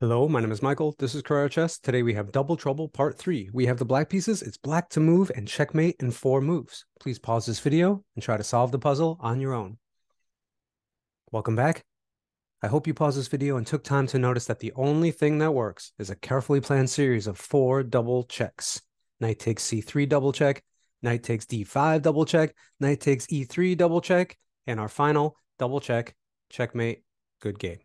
Hello, my name is Michael. This is Carreira Chess. Today we have Double Trouble Part 3. We have the black pieces. It's black to move and checkmate in four moves. Please pause this video and try to solve the puzzle on your own. Welcome back. I hope you paused this video and took time to notice that the only thing that works is a carefully planned series of four double checks. Knight takes c3 double check, knight takes d5 double check, knight takes e3 double check, and our final double check, checkmate, good game.